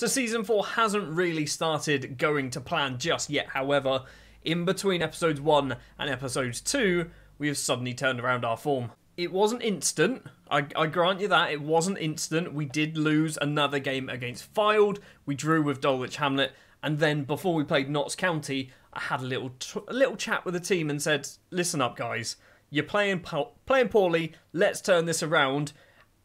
So season 4 hasn't really started going to plan just yet. However, in between episodes 1 and episodes 2, we have suddenly turned around our form. It wasn't instant, I, I grant you that, it wasn't instant. We did lose another game against Fylde, we drew with Dulwich Hamlet, and then before we played Notts County, I had a little little chat with the team and said, "Listen up, guys. You're playing po- playing poorly. Let's turn this around."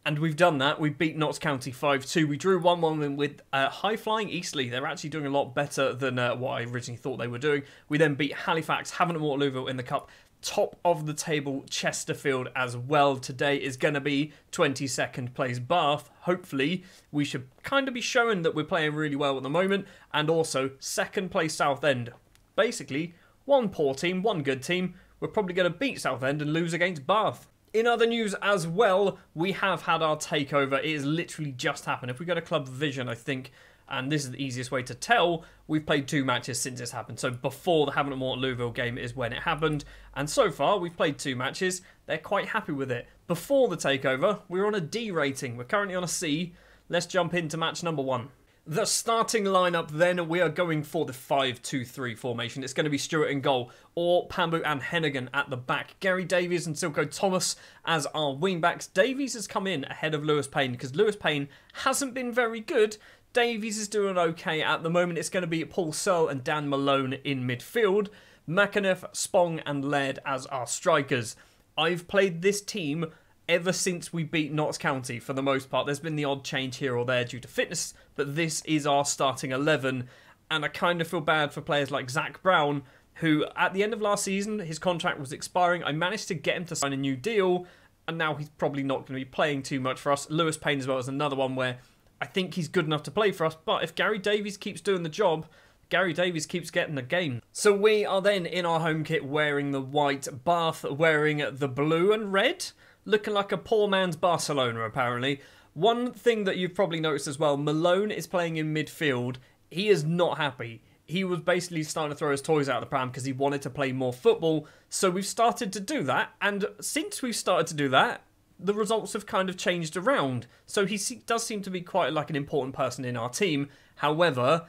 And we've done that. We beat Notts County 5 2. We drew 1 1 with uh, high flying Eastleigh. They're actually doing a lot better than uh, what I originally thought they were doing. We then beat Halifax, Havant and Waterlooville in the Cup. Top of the table, Chesterfield as well. Today is going to be 22nd place Bath. Hopefully, we should kind of be showing that we're playing really well at the moment. And also, second place Southend. Basically, one poor team, one good team. We're probably going to beat Southend and lose against Bath. In other news as well, we have had our takeover. It has literally just happened. If we go to Club Vision, I think, and this is the easiest way to tell, we've played two matches since this happened. So before the Havant and Louisville game is when it happened. And so far, we've played two matches. They're quite happy with it. Before the takeover, we were on a D rating. We're currently on a C. Let's jump into match number one. The starting lineup then, we are going for the 5-2-3 formation. It's going to be Stewart in goal, Orr Pambu and Hennigan at the back. Gary Davies and Silko Thomas as our wingbacks. Davies has come in ahead of Lewis Payne because Lewis Payne hasn't been very good. Davies is doing okay at the moment. It's going to be Paul Searle and Dan Malone in midfield. McAnuff, Spong and Laird as our strikers. I've played this team ever since we beat Notts County for the most part. There's been the odd change here or there due to fitness, but this is our starting 11. And I kind of feel bad for players like Zach Brown, who at the end of last season, his contract was expiring. I managed to get him to sign a new deal, and now he's probably not going to be playing too much for us. Lewis Payne as well is another one where I think he's good enough to play for us, but if Gary Davies keeps doing the job, Gary Davies keeps getting the game. So we are then in our home kit wearing the white, Bath wearing the blue and red looking like a poor man's Barcelona, apparently. One thing that you've probably noticed as well Malone is playing in midfield. He is not happy. He was basically starting to throw his toys out of the pram because he wanted to play more football. So we've started to do that. And since we've started to do that, the results have kind of changed around. So he does seem to be quite like an important person in our team. However,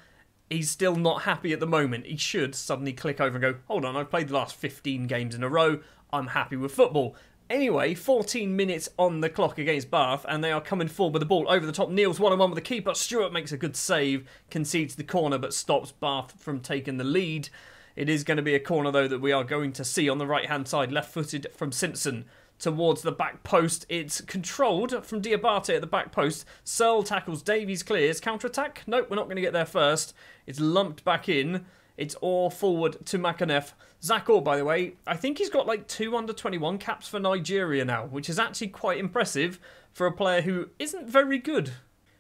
he's still not happy at the moment. He should suddenly click over and go, hold on, I've played the last 15 games in a row. I'm happy with football. Anyway, 14 minutes on the clock against Bath, and they are coming forward with the ball over the top. Neil's one on one with the keeper. Stewart makes a good save, concedes the corner, but stops Bath from taking the lead. It is going to be a corner, though, that we are going to see on the right hand side, left footed from Simpson towards the back post. It's controlled from Diabate at the back post. Searle tackles, Davies clears. Counter attack? Nope, we're not going to get there first. It's lumped back in. It's all forward to McAnuff. Zach Orr, by the way, I think he's got like two under 21 caps for Nigeria now, which is actually quite impressive for a player who isn't very good.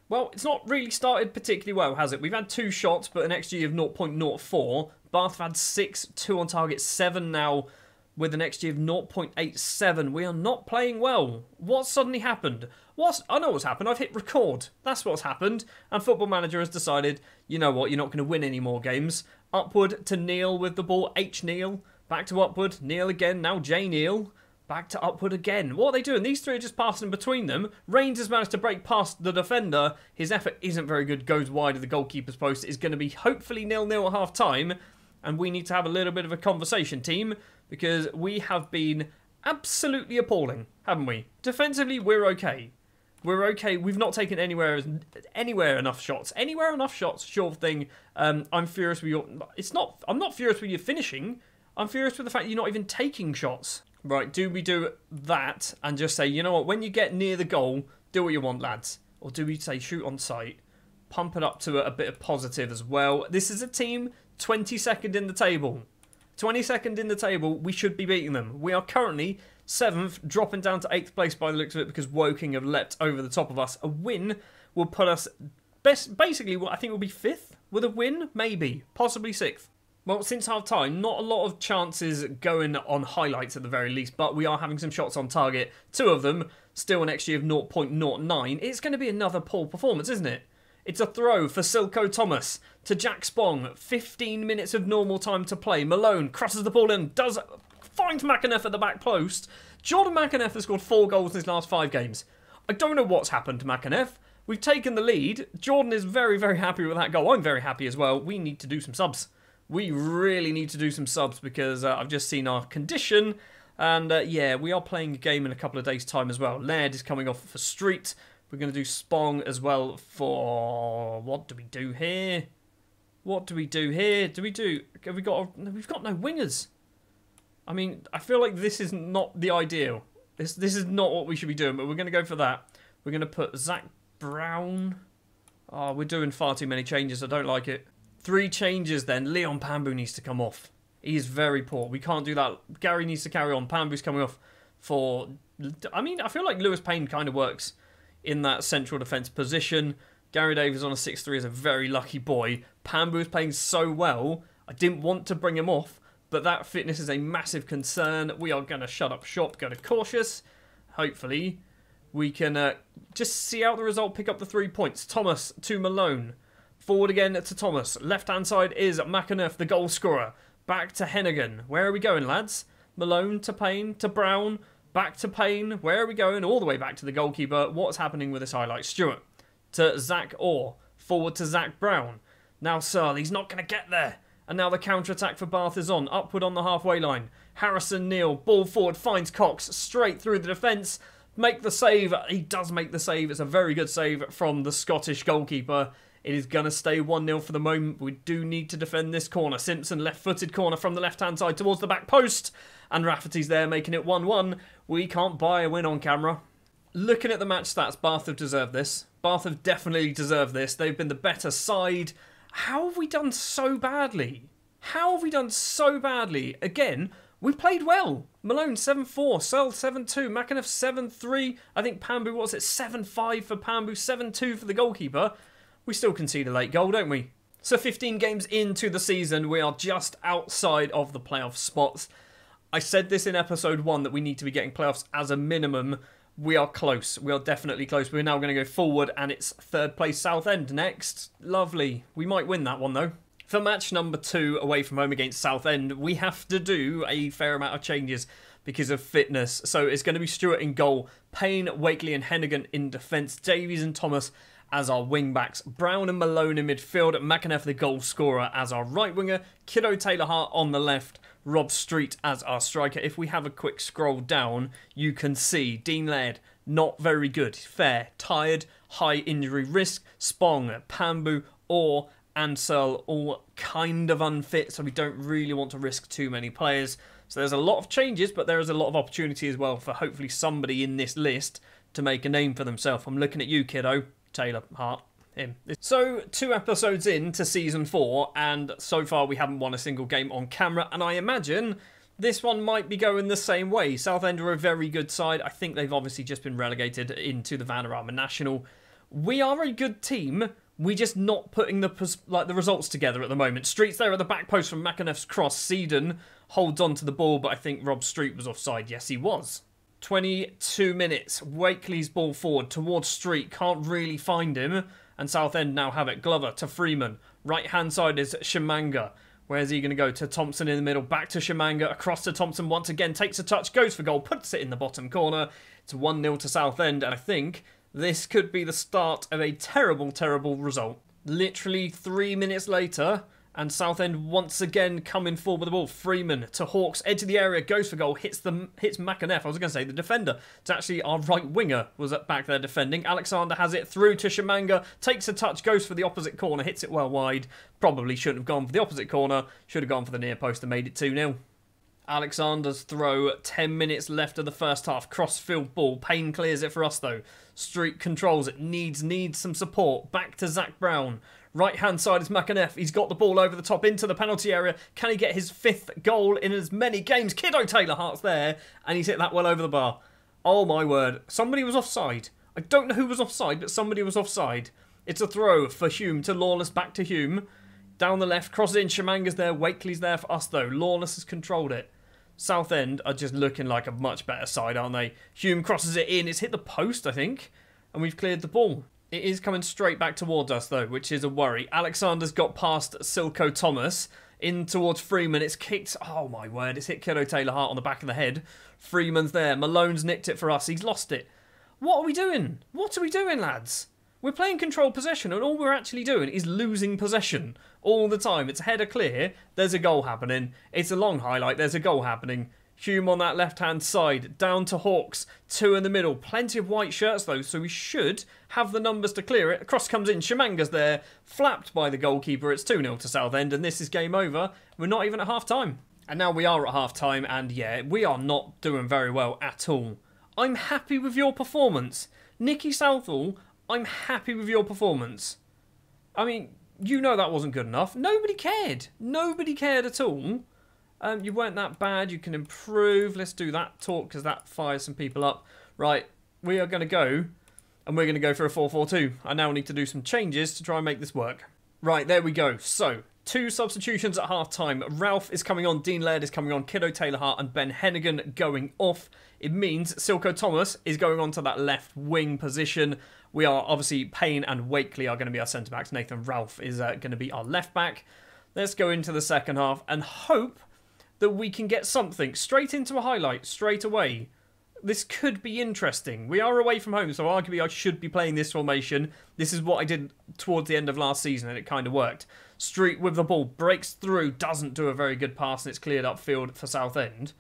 Well, it's not really started particularly well, has it? We've had two shots, but an XG of 0.04. Bath had six, two on target, seven now with an XG of 0.87. We are not playing well. What suddenly happened? What's, I know what's happened. I've hit record. That's what's happened. And Football Manager has decided, you know what, you're not going to win any more games. Upward to Neil with the ball. H Neil. Back to upward. Neil again. Now J Neil. Back to upward again. What are they doing? These three are just passing between them. Rains has managed to break past the defender. His effort isn't very good. Goes wide of the goalkeeper's post. It's going to be hopefully nil-nil at half time. And we need to have a little bit of a conversation, team because we have been absolutely appalling, haven't we? Defensively, we're okay. We're okay. We've not taken anywhere anywhere enough shots. Anywhere enough shots, sure thing. Um, I'm furious with your. It's not. I'm not furious with your finishing. I'm furious with the fact you're not even taking shots. Right? Do we do that and just say, you know what? When you get near the goal, do what you want, lads. Or do we say shoot on sight? Pump it up to a, a bit of positive as well. This is a team 22nd in the table. 22nd in the table, we should be beating them. We are currently 7th, dropping down to 8th place by the looks of it because Woking have leapt over the top of us. A win will put us best, basically what I think will be 5th with a win, maybe, possibly 6th. Well, since half time, not a lot of chances going on highlights at the very least, but we are having some shots on target. Two of them, still an XG of 0.09. It's going to be another poor performance, isn't it? It's a throw for Silko Thomas to Jack Spong. 15 minutes of normal time to play. Malone crosses the ball in, does finds McAnuff at the back post. Jordan McAnuff has scored four goals in his last five games. I don't know what's happened to McAnuff, We've taken the lead. Jordan is very, very happy with that goal. I'm very happy as well. We need to do some subs. We really need to do some subs because uh, I've just seen our condition. And uh, yeah, we are playing a game in a couple of days' time as well. Laird is coming off for Street. We're going to do Spong as well for... What do we do here? What do we do here? Do we do... Have we got... A, we've got no wingers. I mean, I feel like this is not the ideal. This this is not what we should be doing, but we're going to go for that. We're going to put Zach Brown. Oh, we're doing far too many changes. I don't like it. Three changes then. Leon Pambu needs to come off. He is very poor. We can't do that. Gary needs to carry on. Pambu's coming off for... I mean, I feel like Lewis Payne kind of works in that central defence position. Gary Davies on a 6-3 is a very lucky boy. Pambu is playing so well. I didn't want to bring him off, but that fitness is a massive concern. We are going to shut up shop, go to cautious. Hopefully, we can uh, just see out the result, pick up the three points. Thomas to Malone. Forward again to Thomas. Left hand side is McAnuff, the goal scorer. Back to Hennigan. Where are we going, lads? Malone to Payne to Brown. Back to Payne. Where are we going? All the way back to the goalkeeper. What's happening with this highlight? Stewart to Zach Orr. Forward to Zach Brown. Now Searle, he's not going to get there. And now the counter attack for Bath is on. Upward on the halfway line. Harrison Neal. Ball forward. Finds Cox. Straight through the defence make the save. He does make the save. It's a very good save from the Scottish goalkeeper. It is going to stay 1 0 for the moment. We do need to defend this corner. Simpson, left footed corner from the left hand side towards the back post. And Rafferty's there making it 1 1. We can't buy a win on camera. Looking at the match stats, Bath have deserved this. Bath have definitely deserved this. They've been the better side. How have we done so badly? How have we done so badly? Again, we played well. Malone 7-4, Searle 7-2, McAnuff 7-3. I think Pambu, what's it, 7-5 for Pambu, 7-2 for the goalkeeper. We still concede a late goal, don't we? So 15 games into the season, we are just outside of the playoff spots. I said this in episode 1 that we need to be getting playoffs as a minimum. We are close. We are definitely close. We're now going to go forward and it's third place Southend next. Lovely. We might win that one though. For match number two away from home against Southend, we have to do a fair amount of changes because of fitness. So it's going to be Stewart in goal, Payne, Wakely, and Hennigan in defence, Davies and Thomas as our wing backs, Brown and Malone in midfield, McAnuff the goal scorer as our right winger, Kiddo Taylor Hart on the left, Rob Street as our striker. If we have a quick scroll down, you can see Dean Laird, not very good, fair, tired, high injury risk, Spong, Pambu, Orr and Searle all kind of unfit, so we don't really want to risk too many players. So there's a lot of changes, but there is a lot of opportunity as well for hopefully somebody in this list to make a name for themselves. I'm looking at you, kiddo. Taylor Hart. Him. So, two episodes into season four, and so far we haven't won a single game on camera, and I imagine this one might be going the same way. Southend are a very good side. I think they've obviously just been relegated into the Vanarama National. We are a good team, We're just not putting the like the results together at the moment. Street's there at the back post from McAnuff's cross. Seedon holds on to the ball, but I think Rob Street was offside. Yes, he was. 22 minutes. Wakely's ball forward towards Street. Can't really find him. And Southend now have it. Glover to Freeman. Right hand side is Shimanga. Where's he going to go? To Thompson in the middle. Back to Shimanga. Across to Thompson once again. Takes a touch. Goes for goal. Puts it in the bottom corner. It's 1 0 to Southend. And I think this could be the start of a terrible, terrible result. Literally three minutes later, and Southend once again coming forward with the ball. Freeman to Hawks, edge of the area, goes for goal, hits the hits McAnuff. I was going to say the defender. It's actually our right winger was back there defending. Alexander has it through to Shimanga, takes a touch, goes for the opposite corner, hits it well wide. Probably shouldn't have gone for the opposite corner. Should have gone for the near post and made it 2 0. Alexander's throw, 10 minutes left of the first half. Crossfield ball. Payne clears it for us though. Street controls it. Needs needs some support. Back to Zach Brown. Right hand side is McAnuff. He's got the ball over the top into the penalty area. Can he get his fifth goal in as many games? Kiddo Taylor Hart's there, and he's hit that well over the bar. Oh my word. Somebody was offside. I don't know who was offside, but somebody was offside. It's a throw for Hume to Lawless, back to Hume. Down the left, crosses in. Shimanga's there. Wakely's there for us, though. Lawless has controlled it. Southend are just looking like a much better side, aren't they? Hume crosses it in. It's hit the post, I think, and we've cleared the ball. It is coming straight back towards us, though, which is a worry. Alexander's got past Silko Thomas in towards Freeman. It's kicked. Oh my word! It's hit Kiddo Taylor Hart on the back of the head. Freeman's there. Malone's nicked it for us. He's lost it. What are we doing? What are we doing, lads? We're playing control possession, and all we're actually doing is losing possession all the time. It's a header clear, there's a goal happening. It's a long highlight, there's a goal happening. Hume on that left hand side, down to Hawks, two in the middle. Plenty of white shirts though, so we should have the numbers to clear it. Cross comes in, Tsimanga's there, flapped by the goalkeeper. It's 2 0 to Southend, and this is game over. We're not even at half time. And now we are at half time, and yeah, we are not doing very well at all. I'm happy with your performance. Nicky Southall, I'm happy with your performance. I mean, you know that wasn't good enough. Nobody cared. Nobody cared at all. Um, you weren't that bad. You can improve. Let's do that talk because that fires some people up. Right, we are going to go and we're going to go for a 4-4-2. I now need to do some changes to try and make this work. Right, there we go. So, two substitutions at half time. Ralph is coming on, Dean Laird is coming on, Kiddo Taylor Hart and Ben Hennigan going off. It means Silko Thomas is going on to that left wing position. We are obviously Payne and Wakely are going to be our centre backs. Nathan Ralph is uh, going to be our left back. Let's go into the second half and hope that we can get something straight into a highlight straight away. This could be interesting. We are away from home, so arguably I should be playing this formation. This is what I did towards the end of last season, and it kind of worked. Street with the ball, breaks through, doesn't do a very good pass, and it's cleared upfield for Southend.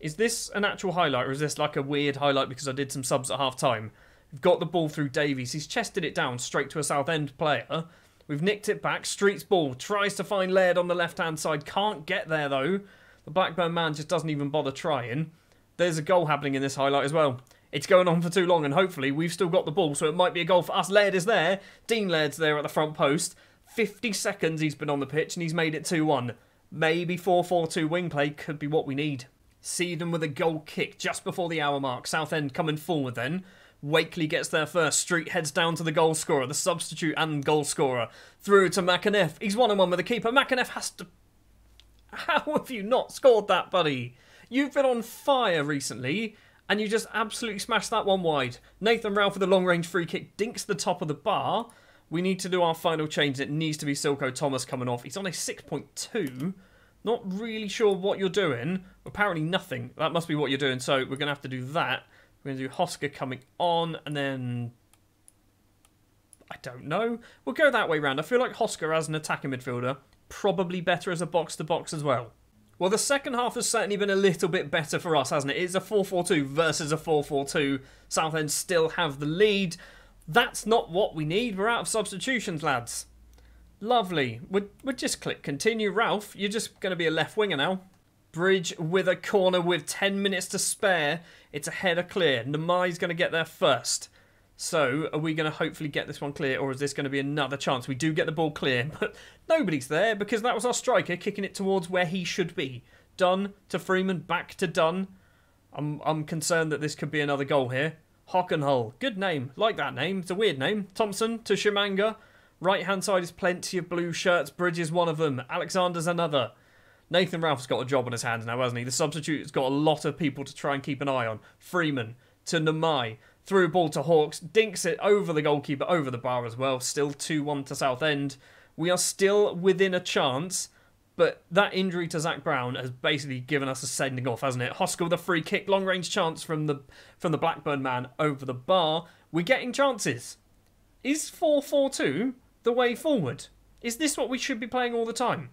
Is this an actual highlight, or is this like a weird highlight because I did some subs at half time? We've got the ball through Davies. He's chested it down straight to a Southend player. We've nicked it back. Street's ball tries to find Laird on the left hand side. Can't get there though. The Blackburn man just doesn't even bother trying. There's a goal happening in this highlight as well. It's going on for too long, and hopefully we've still got the ball, so it might be a goal for us. Laird is there. Dean Laird's there at the front post. 50 seconds he's been on the pitch, and he's made it 2 1. Maybe 4 4 2 wing play could be what we need. Seedon with a goal kick just before the hour mark. Southend coming forward then. Wakely gets there first. Street heads down to the goal scorer, the substitute and goal scorer. Through to McAnuff. He's one on one with the keeper. McAnuff has to how have you not scored that, buddy? You've been on fire recently, and you just absolutely smashed that one wide. Nathan Ralph with a long range free kick dinks the top of the bar. We need to do our final change. It needs to be Silko Thomas coming off. He's on a 6.2. Not really sure what you're doing. Apparently nothing. That must be what you're doing. So we're going to have to do that. We're going to do Hosker coming on, and then... I don't know. We'll go that way round. I feel like Hosker as an attacking midfielder probably better as a box to box as well. Well, the second half has certainly been a little bit better for us, hasn't it? It's a 4 4 2 versus a 4 4 2. Southend still have the lead. That's not what we need. We're out of substitutions, lads. Lovely. We'd, we'd just click continue. Ralph, you're just going to be a left winger now. Bridge with a corner with 10 minutes to spare. It's a header clear. Namai's going to get there first. So, are we going to hopefully get this one clear, or is this going to be another chance? We do get the ball clear, but nobody's there because that was our striker kicking it towards where he should be. Dunn to Freeman, back to Dunn. I'm, I'm concerned that this could be another goal here. Hockenhull, good name, like that name. It's a weird name. Thompson to Tsimanga. Right hand side is plenty of blue shirts. Bridges is one of them. Alexander's another. Nathan Ralph's got a job on his hands now, hasn't he? The substitute's got a lot of people to try and keep an eye on. Freeman to Namai. Through ball to Hawks, dinks it over the goalkeeper, over the bar as well. Still 2 1 to Southend. We are still within a chance, but that injury to Zach Brown has basically given us a sending off, hasn't it? Hosker with a free kick, long range chance from the from the Blackburn man over the bar. We're getting chances. Is 4 4 2 the way forward? Is this what we should be playing all the time?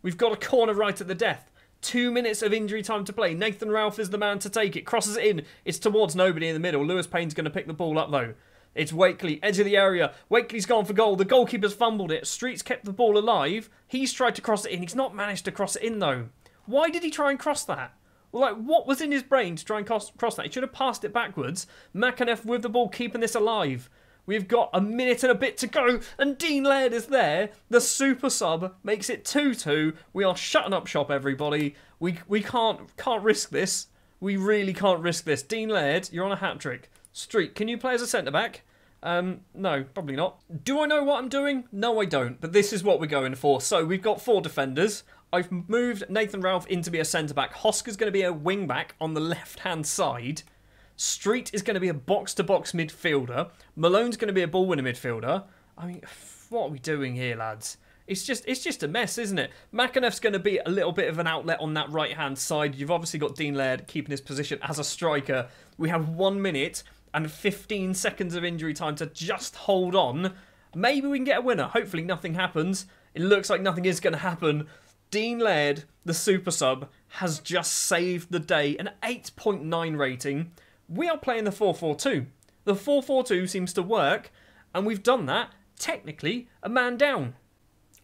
We've got a corner right at the death. Two minutes of injury time to play. Nathan Ralph is the man to take it. Crosses it in. It's towards nobody in the middle. Lewis Payne's going to pick the ball up though. It's Wakely, edge of the area. Wakely's gone for goal. The goalkeeper's fumbled it. Streets kept the ball alive. He's tried to cross it in. He's not managed to cross it in though. Why did he try and cross that? Like, what was in his brain to try and cross, cross that? He should have passed it backwards. McAnuff with the ball, keeping this alive. We've got a minute and a bit to go, and Dean Laird is there. The super sub makes it 2-2. We are shutting up shop, everybody. We we can't can't risk this. We really can't risk this. Dean Laird, you're on a hat trick. Street, can you play as a centre back? Um, no, probably not. Do I know what I'm doing? No, I don't. But this is what we're going for. So we've got four defenders. I've moved Nathan Ralph in to be a centre back. Hosker's going to be a wing back on the left hand side. Street is going to be a box to box midfielder. Malone's going to be a ball winner midfielder. I mean, what are we doing here, lads? It's just it's just a mess, isn't it? McAnuff's going to be a little bit of an outlet on that right hand side. You've obviously got Dean Laird keeping his position as a striker. We have one minute and 15 seconds of injury time to just hold on. Maybe we can get a winner. Hopefully, nothing happens. It looks like nothing is going to happen. Dean Laird, the super sub, has just saved the day. An 8.9 rating. We are playing the 4-4-2. The 4-4-2 seems to work, and we've done that, technically, a man down.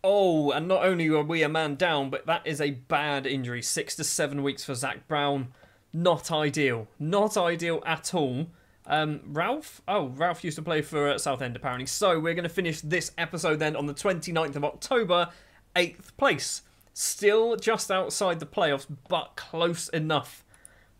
Oh, and not only are we a man down, but that is a bad injury. Six to seven weeks for Zach Brown. Not ideal. Not ideal at all. Um, Ralph? Oh, Ralph used to play for uh, Southend apparently. So we're going to finish this episode then on the 29th of October, 8th place. Still just outside the playoffs, but close enough.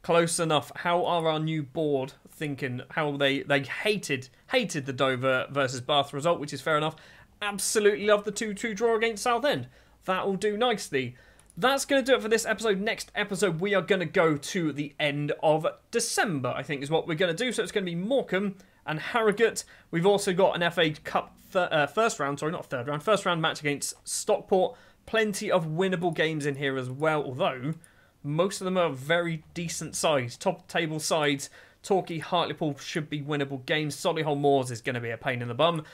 Close enough. How are our new board thinking? How they they hated hated the Dover versus Bath result, which is fair enough. Absolutely love the 2-2 draw against Southend. That'll do nicely. That's going to do it for this episode. Next episode, we are going to go to the end of December, I think is what we're going to do. So it's going to be Morecambe and Harrogate. We've also got an FA Cup uh, first round, sorry, not third round, first round match against Stockport. Plenty of winnable games in here as well, although most of them are very decent sides, top table sides. Torquay, Hartlepool should be winnable games. Solihull Moors is going to be a pain in the bum.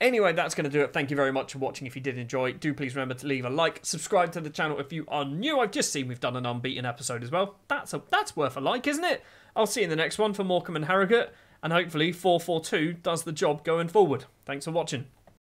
Anyway, that's going to do it. Thank you very much for watching. If you did enjoy, do please remember to leave a like, subscribe to the channel if you are new. I've just seen we've done an unbeaten episode as well. That's a that's worth a like, isn't it? I'll see you in the next one for Morecambe and Harrogate, and hopefully 442 does the job going forward. Thanks for watching.